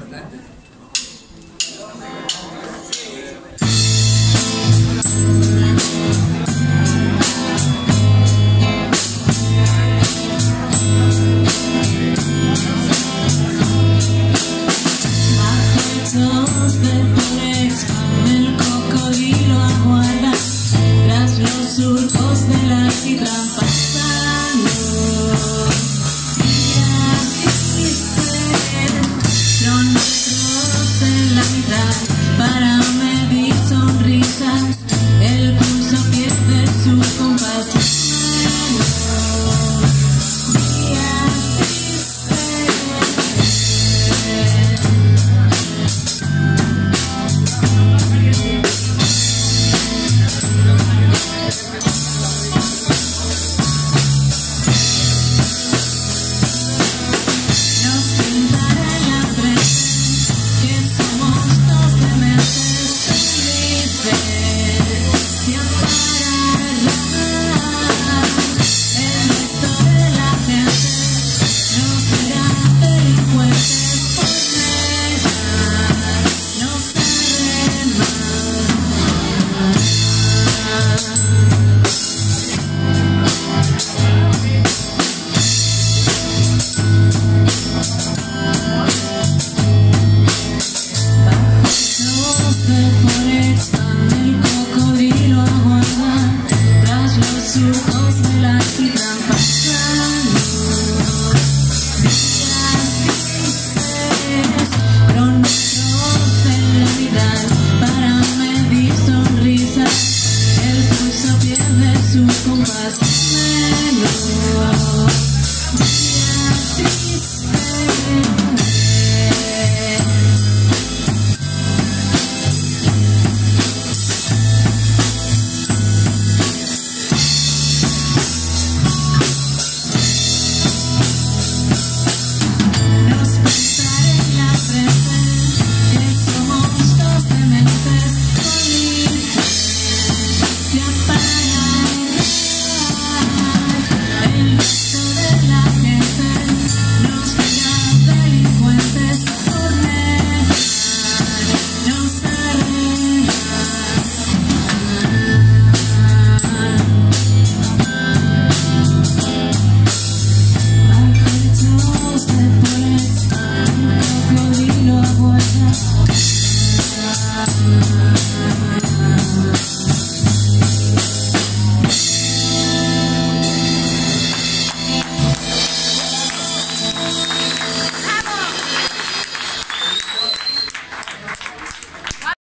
¿verdad? sonrisas, el pulso pierde su compás.